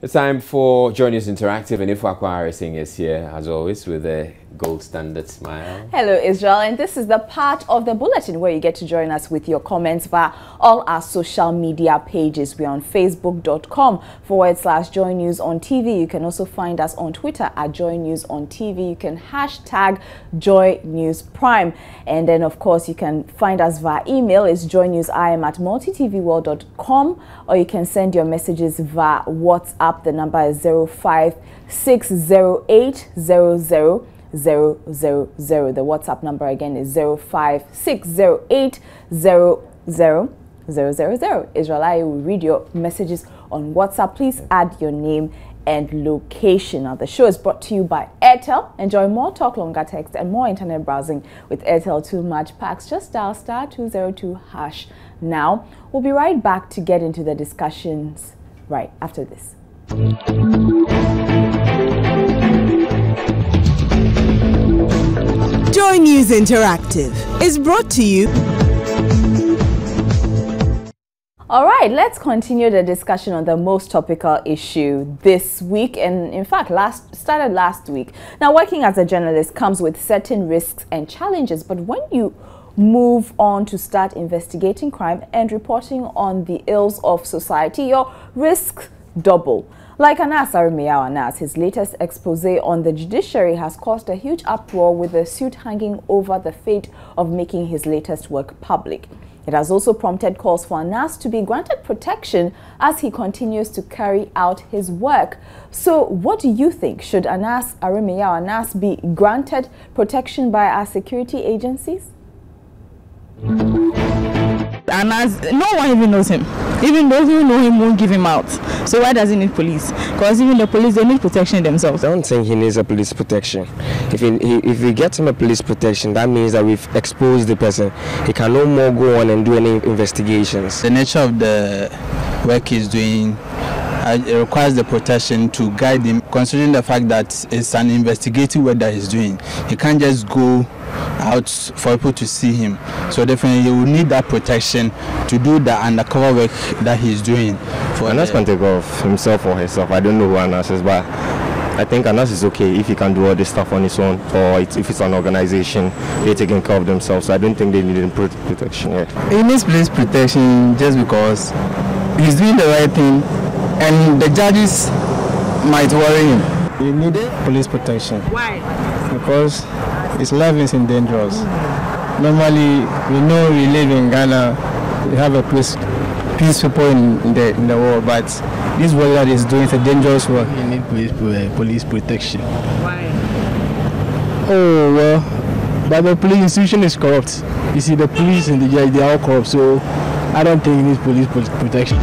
It's time for Joy News Interactive, and Singh is here, as always, with a gold standard smile. Hello, Israel, and this is the part of the bulletin where you get to join us with your comments via all our social media pages. We're on facebook.com forward slash Joy News on TV. You can also find us on Twitter at Joy News on TV. You can hashtag Joy News Prime. And then, of course, you can find us via email. It's joynewsim at multitvworld.com, or you can send your messages via WhatsApp. The number is 05608 The WhatsApp number again is 05608 Israel, I will read your messages on WhatsApp. Please add your name and location. Now, the show is brought to you by Airtel. Enjoy more talk, longer text, and more internet browsing with Airtel 2 Match Packs. Just dial star 202 hash now. We'll be right back to get into the discussions right after this. Joy News Interactive is brought to you. All right, let's continue the discussion on the most topical issue this week, and in fact, last started last week. Now, working as a journalist comes with certain risks and challenges, but when you move on to start investigating crime and reporting on the ills of society, your risks double. Like Anas Aremeyaw Anas, his latest expose on the judiciary has caused a huge uproar with the suit hanging over the fate of making his latest work public. It has also prompted calls for Anas to be granted protection as he continues to carry out his work. So what do you think? Should Anas Aremeyaw Anas be granted protection by our security agencies? and as no one even knows him even those who know him won't give him out. So why does he need police? Because even the police they need protection themselves. I don't think he needs a police protection. If he, he, if we get him a police protection that means that we've exposed the person. He can no more go on and do any investigations. The nature of the work he's doing uh, it requires the protection to guide him considering the fact that it's an investigative work that he's doing. He can't just go out for people to see him. So definitely he will need that protection to do the undercover work that he's doing. For Anas can take off himself or herself. I don't know who Anas is, but I think Anas is okay if he can do all this stuff on his own or it's, if it's an organization, they're taking care of themselves. So I don't think they need any protection yet. He needs police protection just because he's doing the right thing and the judges might worry him. You need police protection. Why? Because his life is in dangerous. Normally, we know we live in Ghana, we have a peace, peace people in, in, the, in the world, but this work that is doing is a dangerous work. You need police, uh, police protection. Why? Oh, well, but the police institution is corrupt. You see, the police and the judge, they are all corrupt, so I don't think he needs police protection.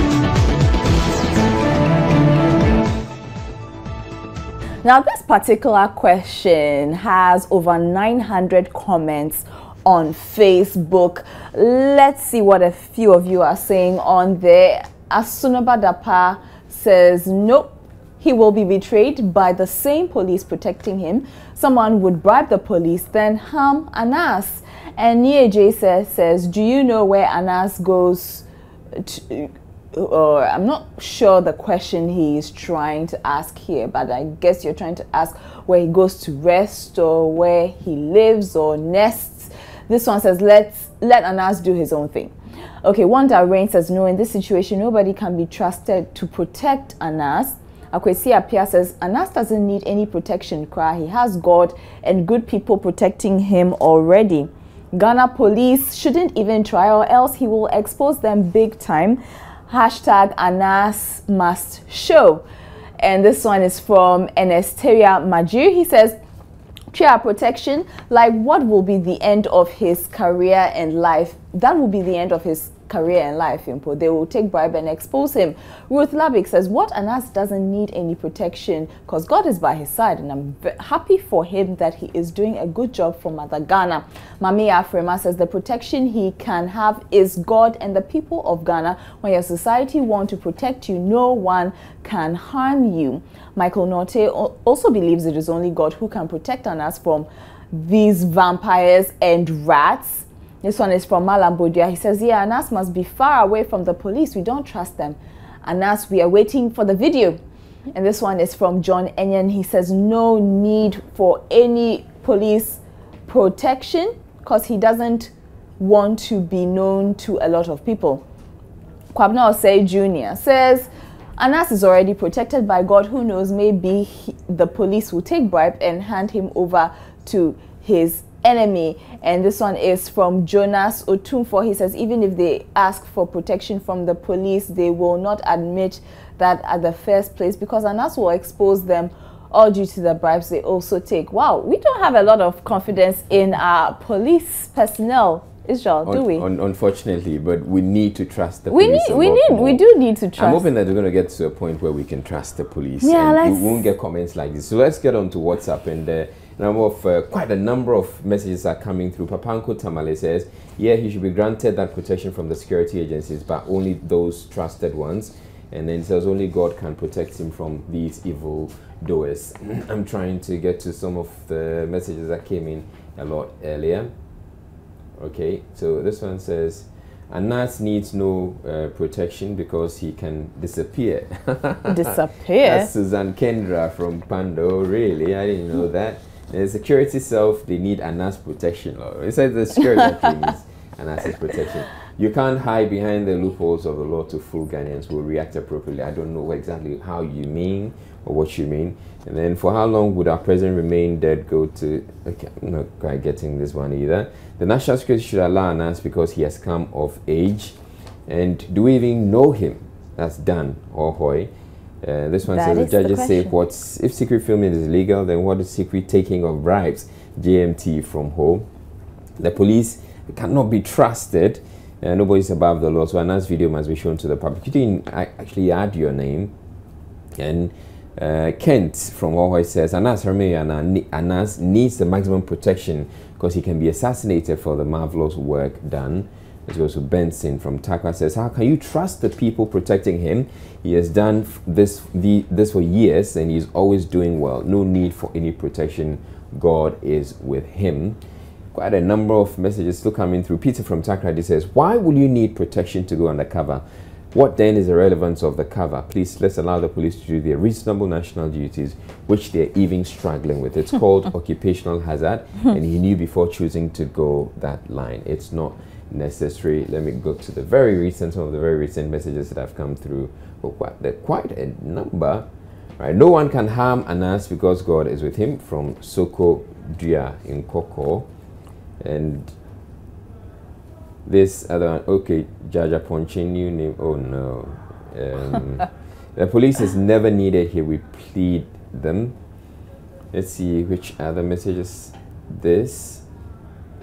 Now, this particular question has over 900 comments on Facebook. Let's see what a few of you are saying on there. Asunaba Dapa says, nope, he will be betrayed by the same police protecting him. Someone would bribe the police, then harm Anas. And Nieje says, says, do you know where Anas goes to, or I'm not sure the question he is trying to ask here, but I guess you're trying to ask where he goes to rest or where he lives or nests. This one says, let's let Anas do his own thing. Okay, Wanda Rain says, no, in this situation, nobody can be trusted to protect Anas. Akwesi Apia says, Anas doesn't need any protection, cry. He has God and good people protecting him already. Ghana police shouldn't even try or else he will expose them big time hashtag Anas must show. And this one is from Anastasia Majir. He says, Chia protection, like what will be the end of his career and life? That will be the end of his career and life info. They will take bribe and expose him. Ruth Labik says, what Anas doesn't need any protection because God is by his side and I'm happy for him that he is doing a good job for Mother Ghana. Mami Afrima says, the protection he can have is God and the people of Ghana. When your society want to protect you, no one can harm you. Michael Norte also believes it is only God who can protect Anas from these vampires and rats this one is from Malambodia. He says, yeah, Anas must be far away from the police. We don't trust them. Anas, we are waiting for the video. And this one is from John Enyan. He says, no need for any police protection because he doesn't want to be known to a lot of people. Kwabena Osei Jr. says, Anas is already protected by God. Who knows, maybe he, the police will take bribe and hand him over to his enemy. And this one is from Jonas Otumfo. He says, even if they ask for protection from the police, they will not admit that at the first place because Anas will expose them all due to the bribes they also take. Wow, we don't have a lot of confidence in our police personnel. Israel, do we? Un unfortunately, but we need to trust the we police. Need, we need, more. we do need to trust. I'm hoping that we're going to get to a point where we can trust the police. Yeah, and let's... we won't get comments like this. So let's get on to WhatsApp and uh, number of uh, quite a number of messages are coming through. Papanko Tamale says, "Yeah, he should be granted that protection from the security agencies, but only those trusted ones." And then says only God can protect him from these evil doers. I'm trying to get to some of the messages that came in a lot earlier. Okay, so this one says, Anas needs no uh, protection because he can disappear. disappear? That's Suzanne Kendra from Pando. Really? I didn't know that. The security self, they need Anas protection. It says the security needs Anas's protection. You can't hide behind the loopholes of the law to fool Ghanaians who react appropriately. I don't know exactly how you mean or what you mean. And then for how long would our president remain dead? Go to, okay, I'm not quite getting this one either. The national security should allow Anas because he has come of age. And do we even know him? That's Dan or Hoy. Uh, this one that says the judges the say what's if secret filming is illegal, then what is secret taking of bribes? JMT from home. The police cannot be trusted. Uh, nobody's above the law, so Anas video must be shown to the public. You didn't actually add your name, and uh, Kent from Ohoi says Anas Aremeyaw Anas needs the maximum protection because he can be assassinated for the marvelous work done. Let's go to Benson from Takwa says, How can you trust the people protecting him? He has done this, the, this for years and he's always doing well. No need for any protection. God is with him. Quite a number of messages still coming through. Peter from Takoradi says, Why will you need protection to go undercover? What then is the relevance of the cover? Please let's allow the police to do their reasonable national duties, which they're even struggling with. It's called occupational hazard, and he knew before choosing to go that line. It's not necessary. Let me go to the very recent, some of the very recent messages that have come through. Oh, quite, quite a number. Right, no one can harm Anas because God is with him. From Soko Dia in Koko, and this other one, okay, Jaja Ponchin, new name. Oh no. Um, the police is never needed here. We plead them. Let's see which other messages. This.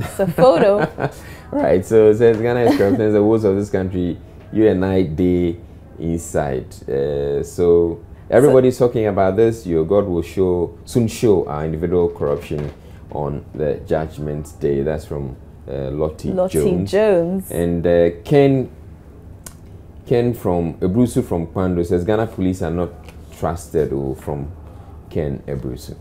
It's a photo. right. So it says Ghana is corrupt. the walls of this country. You and I, they inside. Uh, so everybody's so, talking about this. Your God will show soon show our individual corruption on the judgment day. That's from uh, Lottie, Lottie Jones. Jones. And uh, Ken Ken from Ebrusu from Pando says Ghana police are not trusted or oh, from Ken Ebrusu.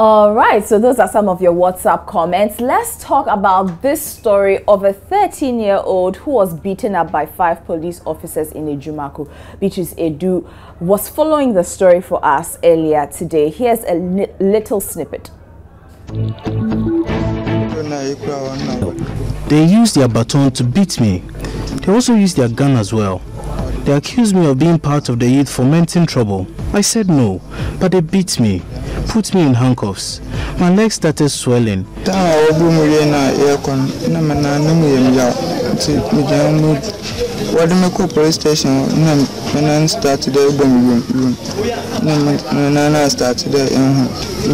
All right, so those are some of your WhatsApp comments. Let's talk about this story of a 13-year-old who was beaten up by five police officers in Ajumako. Beatrice Edu was following the story for us earlier today. Here's a little snippet. They used their baton to beat me. They also used their gun as well. They accused me of being part of the youth fomenting trouble. I said no, but they beat me, put me in handcuffs. My legs started swelling. wɔde me kɔ police station na mena start dɛ ɛbɔ me wom na mena na start dɛ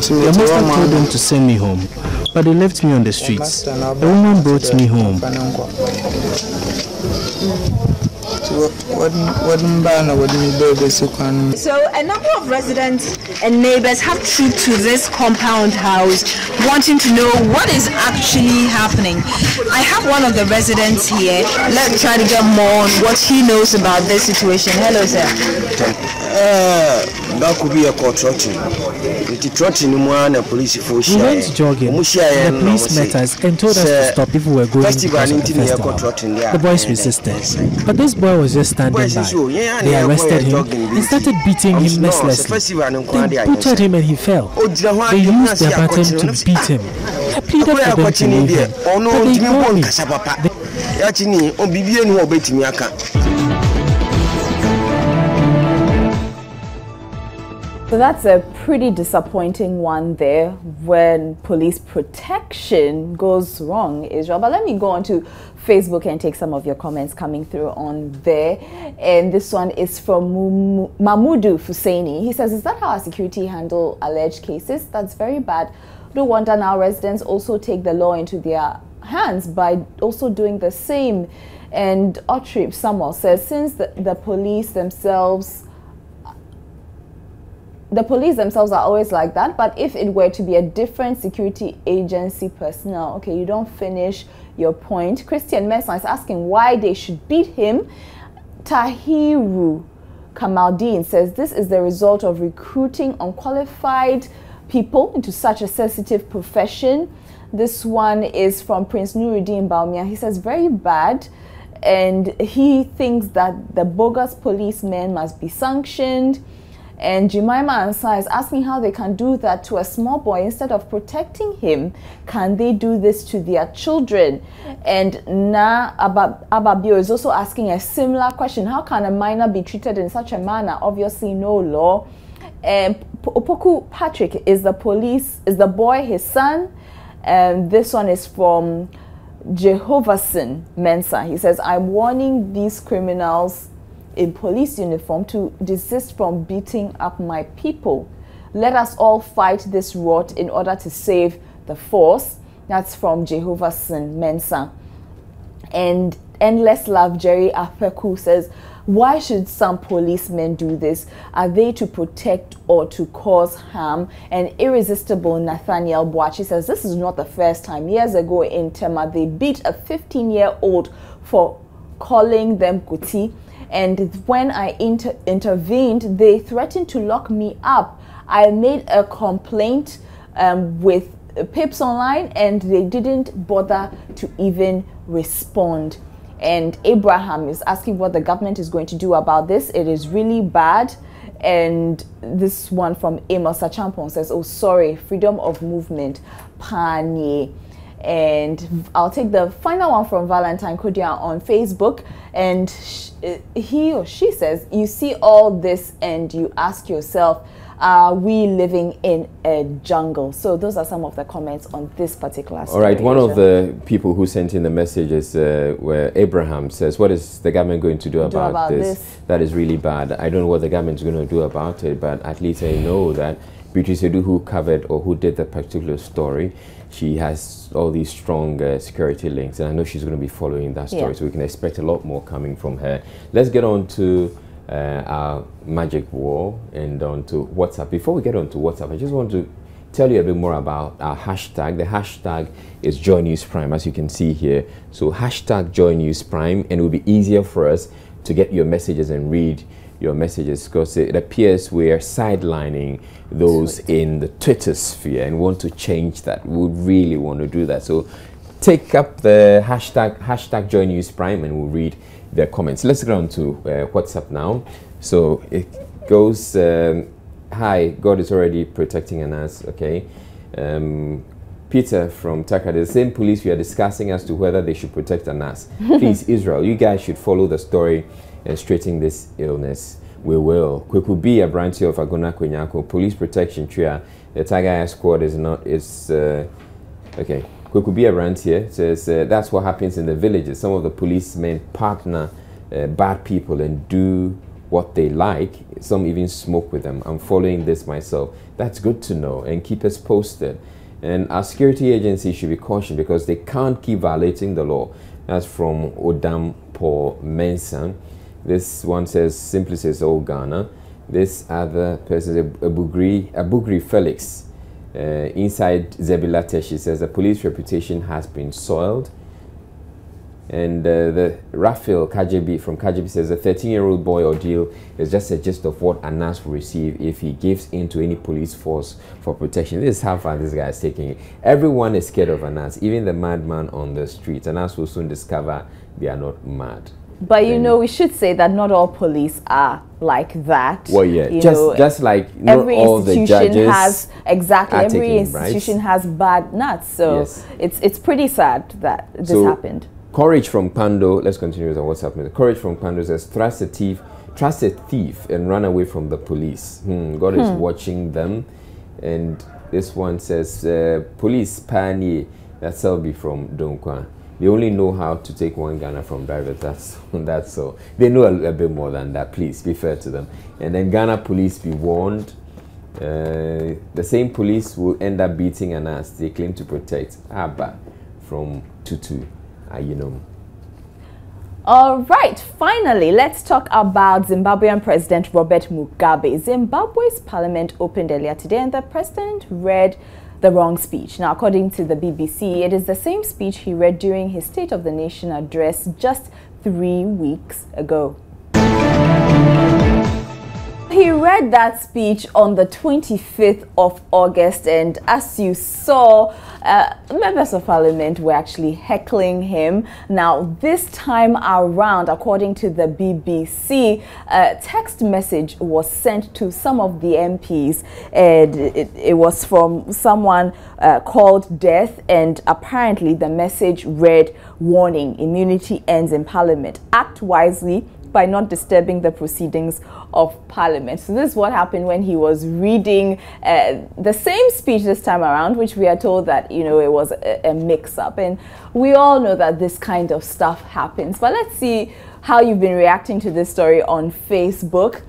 told them to send me home, but they left me on the streets. A woman brought me home. So a number of residents and neighbors have trooped to this compound house wanting to know what is actually happening. I have one of the residents here. Let's try to get more on what he knows about this situation. Hello, sir. Uh, baako bi yɛ kɔ trɔtin nti trɔtin no mu ara na polisifoɔ We went jogging. ɔmo hyiaeɛ The police met us and told us to stop. People were going festival because no of the nti na yɛkɔ festival. trɔtin deɛ a The boys resisted. But this boy was just standing Boys by. is you. Yeah, They yeah, arrested boy, him jogging and started beating Um, him no, it's a mercilessly. festival no They kwade a butchered yɛsɛ. him and he fell. Ogyina hɔ a They yɛhunu used ase their akɔkyere baton no, to no, sɛ, beat him. I pleaded Akɔyɛ for them to akɔkyere leave deɛ, him. ɔno But they ɔntumi ignored bɔ me. nkasa So that's a pretty disappointing one there when police protection goes wrong, Israel. But let me go on to Facebook and take some of your comments coming through on there. And this one is from Mahmudu Fusaini. He says, Is that how our security handle alleged cases? That's very bad. No wonder now residents also take the law into their hands by also doing the same. And Otrip Samuel says, Since the, the police themselves the police themselves are always like that but if it were to be a different security agency personnel okay you don't finish your point. Christian mensah is asking why they should beat him. Tahiru kamaldeen says this is the result of recruiting unqualified people into such a sensitive profession. This one is from prince nuruddin baumia. He says very bad and he thinks that the bogus policemen must be sanctioned and Jemima Ansah is asking how they can do that to a small boy instead of protecting him. Can they do this to their children? And Na Ababio is also asking a similar question. How can a minor be treated in such a manner? Obviously, no law. And Opoku Patrick is the police, is the boy his son? And this one is from Jehovahson Mensa. He says, I'm warning these criminals in police uniform to desist from beating up my people. Let us all fight this rot in order to save the force. That's from Jehovah's Son Mensa. And Endless Love Jerry Apeku says, why should some policemen do this? Are they to protect or to cause harm? And irresistible Nathaniel Boachi says, This is not the first time. Years ago in Tema, they beat a 15 year old for calling them Kuti and when I inter- intervened, they threatened to lock me up. I made a complaint um, with Pips Online, and they didn't bother to even respond. And Abraham is asking what the government is going to do about this. It is really bad. And this one from Amos Sachampon says, Oh, sorry, freedom of movement, panye. And I'll take the final one from Valentine Kodia on Facebook. And uh, he or she says, You see all this and you ask yourself, Are we living in a jungle? So, those are some of the comments on this particular All right, one of the people who sent in the messages uh, where Abraham says, What is the government going to do about, about this? this. That is really bad. I don't know what the government is going to do about it, but at least I know that Beatrice Edu, who covered or who did the particular story, she has all these strong uh, security links, and I know she's going to be following that story, Yeah. so we can expect a lot more coming from her. Let's get on to Uh, our magic wall and on to WhatsApp. Before we get on to WhatsApp, I just want to tell you a bit more about our hashtag. The hashtag is Joy News Prime, as you can see here. So hashtag Joy News Prime, and it will be easier for us to get your messages and read your messages because it appears we are sidelining those in the Twitter sphere and want to change that. We really want to do that. So take up the hashtag hashtag Joy News Prime and we'll read their comments. Let's get on to uh, WhatsApp now. So it goes. Um, Hi, God is already protecting us. Okay. Um, Peter from Taka, the same police we are discussing as to whether they should protect Anas. Please, Israel, you guys should follow the story and straighten this illness. We will. Kweku B, a branch of Agona Kwenyako, police protection tria. The Tiger squad is not, is, uh, okay. Kweku B, a branch here says uh, that's what happens in the villages. Some of the policemen partner uh, bad people and do what they like. Some even smoke with them. I'm following this myself. That's good to know and keep us posted. And our security agencies should be cautioned because they can't keep violating the law. That's from Odam Paul Mensa. This one says, simply says, Oh Ghana. This other person is Abugri, Abugri Felix. Uh, inside Zebila Teshi says, the police reputation has been soiled. And uh, the Raphael Kajebi from Kajebi says a 13-year-old boy ordeal is just a gist of what Anas will receive if he gives in to any police force for protection. This is how far this guy is taking it. Everyone is scared of Anas, even the madman on the street. Anas will soon discover they are not mad. But you know, we should say that not all police are like that. Well, yeah, You just know, just like not every all institution judges has exactly every institution has bad nuts. So Yes. it's it's pretty sad that this So, happened. Courage from Pando. Let's continue with what's happening. Courage from Pando says, "Trust a thief, trust a thief, and run away from the police. Hmm, God is Hmm. watching them." And this one says, uh, "Police pani." That's Selby from Donkwa. They only know how to take one Ghana from drivers. That's that's all. They know a, a bit more than that. Please be fair to them. And then Ghana police be warned. Uh, the same police will end up beating Anas they claim to protect. Abba from Tutu, Ayinom. All right, finally, let's talk about Zimbabwean President Robert Mugabe. Zimbabwe's parliament opened earlier today and the president read the wrong speech. Now, according to the BBC, it is the same speech he read during his State of the Nation address just three weeks ago. He read that speech on the 25th of August, and as you saw, uh, members of parliament were actually heckling him. Now, this time around, according to the BBC, a text message was sent to some of the MPs, and it, it was from someone uh, called Death, and apparently the message read, Warning, immunity ends in parliament. Act wisely by not disturbing the proceedings of parliament. So this is what happened when he was reading uh, the same speech this time around, which we are told that, you know, it was a, a mix-up. And we all know that this kind of stuff happens. But let's see how you've been reacting to this story on Facebook.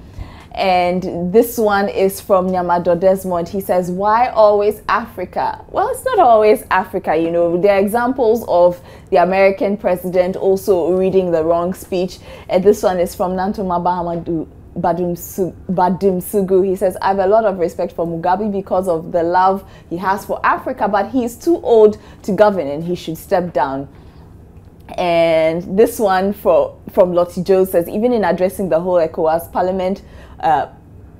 And this one is from Nyamado Desmond. He says, Why always Africa? Well, it's not always Africa, you know. There are examples of the American president also reading the wrong speech. And this one is from Nantoma Bahamadu. Badum, Sugu. He says, I have a lot of respect for Mugabe because of the love he has for Africa, but he's too old to govern and he should step down. And this one for, from Lottie Joe says, even in addressing the whole ECOWAS parliament, uh,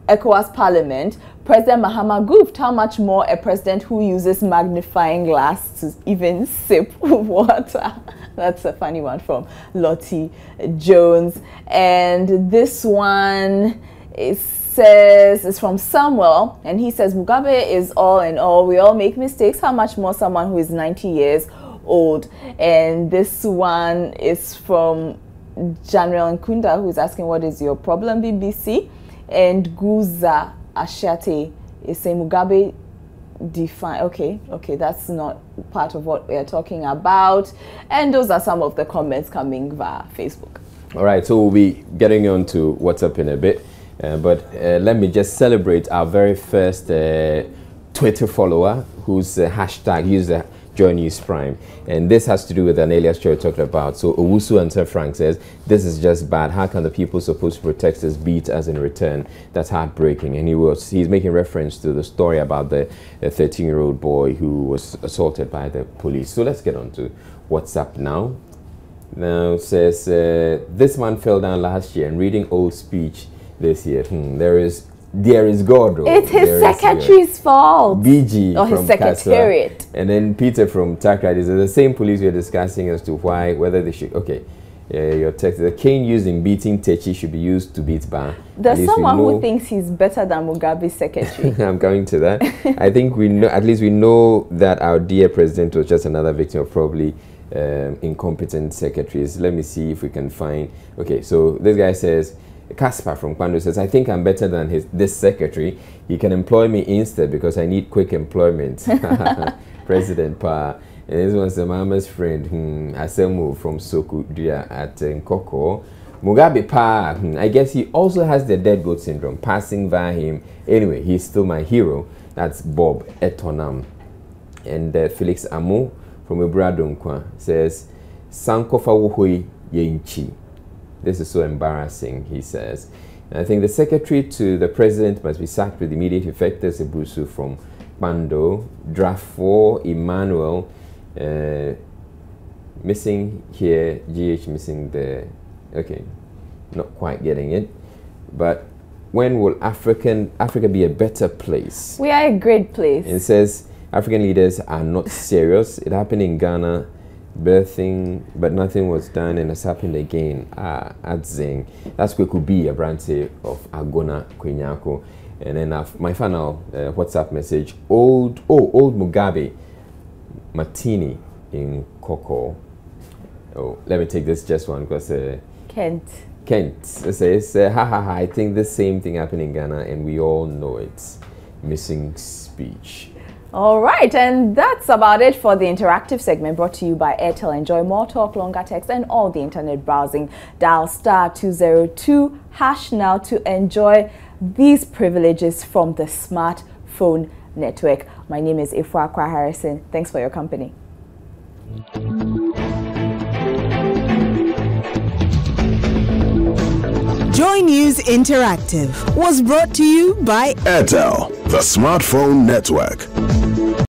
ECOWAS parliament, President Mahama goofed how much more a president who uses magnifying glass to even sip water. That's a funny one from Lottie Jones. And this one is says is from Samuel, and he says Mugabe is all in all. We all make mistakes. How much more someone who is 90 years old? And this one is from Janrel Nkunda, who's asking, "What is your problem, BBC?" And Guza Ashate is saying Mugabe define okay okay that's not part of what we are talking about. And those are some of the comments coming via facebook. All right, so we'll be getting on to WhatsApp in a bit, uh, but uh, let me just celebrate our very first uh, Twitter follower whose uh, hashtag used the Joy News Prime, and this has to do with an alias story talked about. So Owusu and Sir Frank says this is just bad. How can the people supposed to protect us beat us in return? That's heartbreaking. And he was he's making reference to the story about the 13 year old boy who was assaulted by the police. So let's get on to WhatsApp now. Now says uh, this man fell down last year and reading old speech this year. Hmm, there is there is God. oh, it's his there is God. secretary's fault BG or his secretariat and then Peter from Takrad is the same police we are discussing as to why whether they should okay. Yeah, your text. The cane used in beating Techi should be used to beat Ban. There's someone who thinks he's better than mugabe's secretary I'm coming to that. I think we know, at least we know that our dear president was just another victim of probably um, incompetent secretaries. Let me see if we can find. Okay, so this guy says, Caspar from Kwando says, I think I'm better than his this secretary. He can employ me instead because I need quick employment. President Pa. And this one's the mama's friend, hmm, Asemu from Sokudia at Nkoko. Mugabe Pa, hmm, I guess he also has the dead goat syndrome, passing via him. Anyway, he's still my hero. That's Bob Etonam. And uh, Felix Amu from Ibradonkwa says, Sankofa wuhui yenchi. This is so embarrassing, he says. And I think the secretary to the president must be sacked with immediate effect. There's a Busu from Pando. Draft 4, Emmanuel. Uh, missing here, GH missing there. Okay, not quite getting it. But when will African Africa be a better place? We are a great place. It says African leaders are not serious. It happened in Ghana, birthing, but nothing was done, and it's happened again uh, at Zing. That's Kweku a branch of Agona Kwenyako. And then uh, my final uh, WhatsApp message: Old, oh, old Mugabe, Martini in Coco. Oh, let me take this just one because uh, Kent. Kent says, uh, ha ha ha, I think the same thing happened in Ghana and we all know it's missing speech. All right, and that's about it for the interactive segment brought to you by Airtel. Enjoy more talk, longer text, and all the internet browsing. Dial star 202 hash now to enjoy these privileges from the smartphone network. My name is Ifwa Akwa Harrison. Thanks for your company. Joy News Interactive was brought to you by Airtel, the smartphone network.